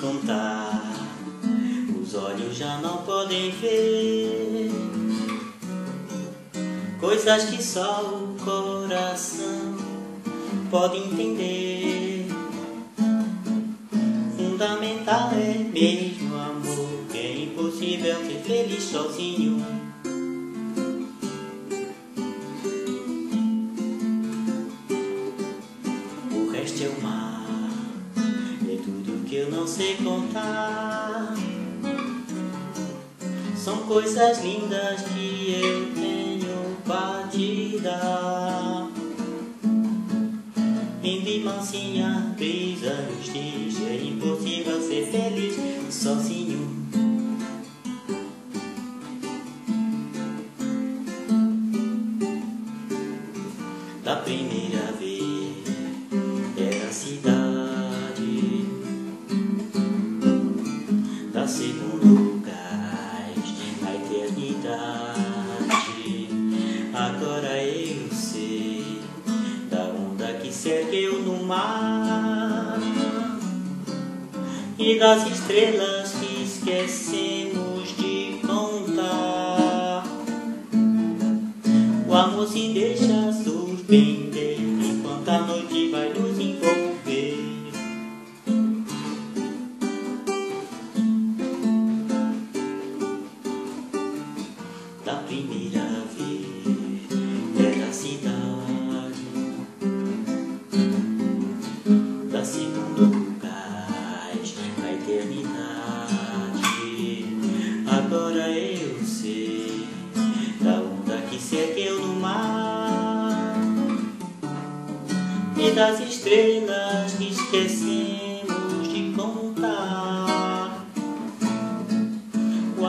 contar. Os olhos já não podem ver coisas que só o coração pode entender. Fundamental é mesmo amor, que é impossível ser feliz sozinho. Eu não sei contar. São coisas lindas que eu tenho pra te dar. Em mansinha, brisa nos dias, é impossível ser feliz sozinho. Da primeira vez era cidade, da segunda lugar a eternidade. Agora eu sei da onda que cerqueu no mar e das estrelas que esquecemos de contar. O amor se deixa surpreender enquanto a noite primeira vez era a cidade, da segunda lugar a eternidade. Agora eu sei da onda que se ergueu no mar. E das estrelas que esquecemos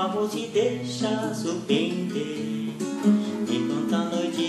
amor te deixa surpreender Enquanto a noite